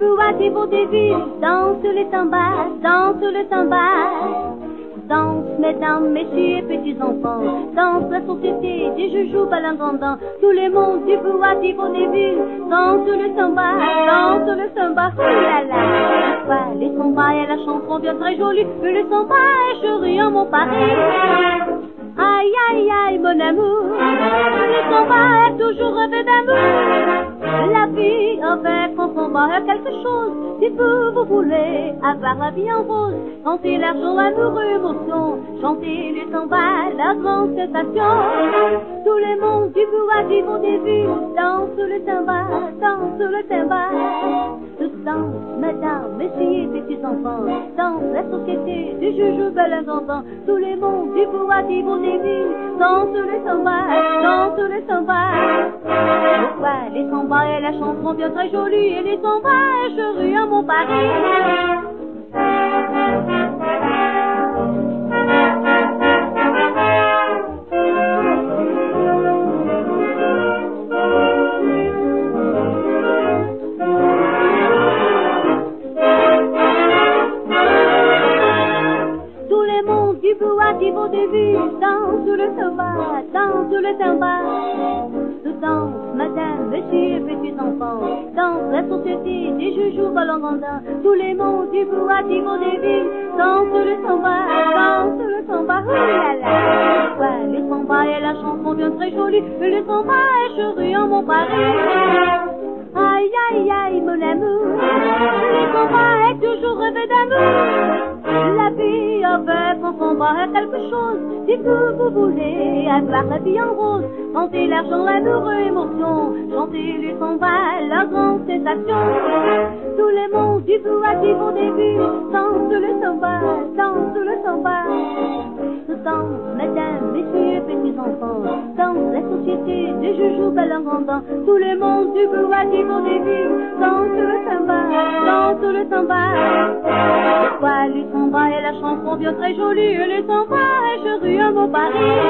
bois, des beaux des villes, dansent le samba, dansent le samba. Danse, mesdames, messieurs, petits enfants, danse la société des joujoux balangandans. Tous les mondes du bois, des villes, dansent le samba, dansent le samba. Oh là là, les samba et la chanson bien très jolie, le samba est chéri en mon Paris. Aïe, aïe, aïe, mon amour, le samba est toujours rêvé d'amour. La vie avec son quelque chose, si vous, vous voulez avoir la vie en rose, chanter l'argent, l'amour, émotion, chanter le samba, la grande sensation. Tous les mondes du vont des villes, dansent le samba, dansent le samba. Tous dansent, madame, messieurs, petits enfants, danse la société du joujou balangandant. Tous les mondes du vont des villes, dansent le samba, dansent le samba. La chanson bien très jolie et les et chérie à mon Paris. Tous les mondes du bois qui vont villes dansent le samba, dansent le samba. Tout danse, monsieur, petits enfants, danse la société des joujoux balangandins. Tous les mondes du vont des villes dansent le samba, dansent le samba. Oh là là, ouais, le samba et la chanson bien très jolie, le samba est chéri en mon Paris. Aïe, aïe, aïe, mon amour, le samba est toujours rêvé d'amour. La samba est quelque chose, si que vous voulez avoir la vie en rose, chanter l'argent, l'amour, émotion, chanter le samba, la grande sensation. Tous les mondes du qui vont des villes, dansent le samba, dansent le samba. Danse, mesdames, messieurs, petits enfants, danse la société des joujoux balangandans. Tous les mondes du qui vont des villes, dansent le samba, dansent le samba. Pourquoi le samba et la chanson bien très jolie, et le samba est chéri à mon Paris.